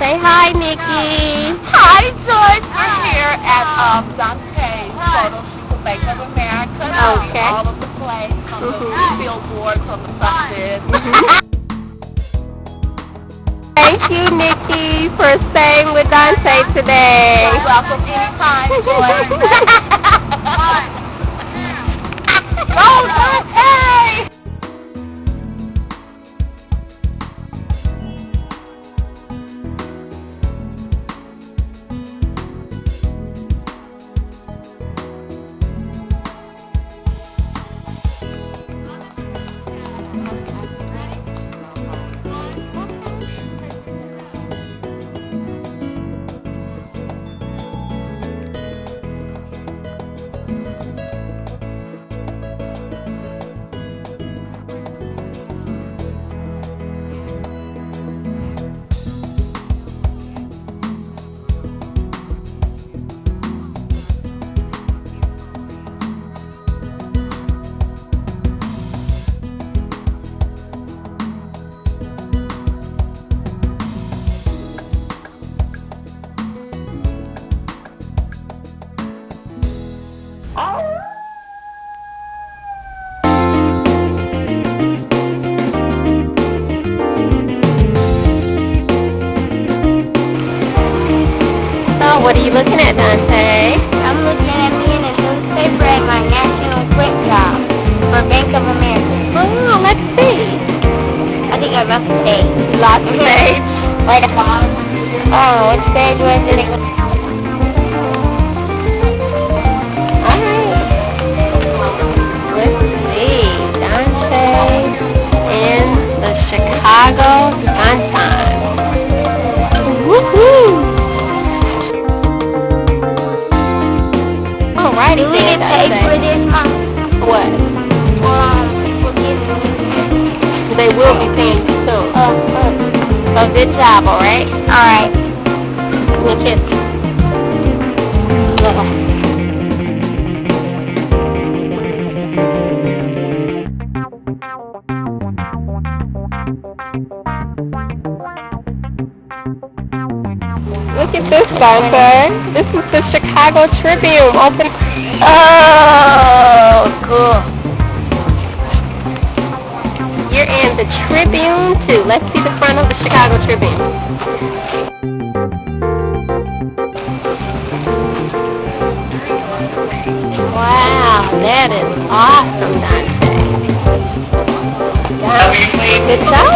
Say hi, Nikki. Hi, George. We're here at um, Dante's photo shoot for Bank of America. Okay. All of the plays from Mhm. the billboards, from the buses. Thank you, Nikki, for staying with Dante today. You're welcome anytime, George. What are you looking at, Dante? I'm looking at me in a newspaper at my national print job for Bank of America. Oh, let's see. I think I lost the. You lost the page. Wait a minute. Oh, what stage was it? Alright. Let's see. Dante in the Chicago will be uh, So good job, alright? alright. Me kiss. Look at this, Dante. This is the Chicago Tribune. Open. Oh, cool. You're in the Tribune too. Let's see the front of the Chicago Tribune. Wow, that is awesome, Dante. Dante, good job.